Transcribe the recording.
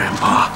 Grandpa.